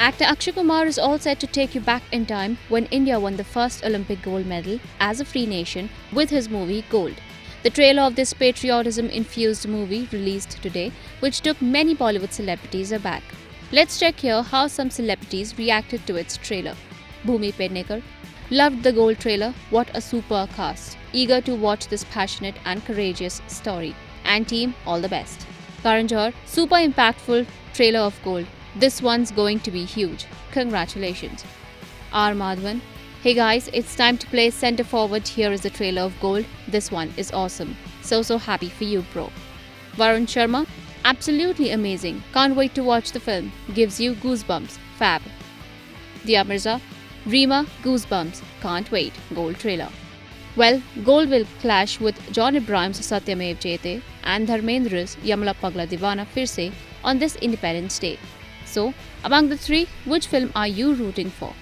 Actor Akshay Kumar is all set to take you back in time when India won the first Olympic gold medal as a free nation with his movie Gold. The trailer of this patriotism infused movie released today, which took many Bollywood celebrities aback. Let's check here how some celebrities reacted to its trailer. Bhumi Pednekar loved the Gold trailer. What a super cast! Eager to watch this passionate and courageous story. And team, all the best. Karan Johar, super impactful trailer of Gold. This one's going to be huge. Congratulations. R. Madhavan. Hey guys, it's time to play center forward. Here is the trailer of Gold. This one is awesome. So, so happy for you, bro. Varun Sharma. Absolutely amazing. Can't wait to watch the film. Gives you goosebumps. Fab. Dia Mirza. Reema, goosebumps. Can't wait. Gold trailer. Well, Gold will clash with John Abrahams' Satyamev Jayate and Dharmendra's Yamla Pagla Deewana Phir se on this Independence Day. So, among the three, which film are you rooting for?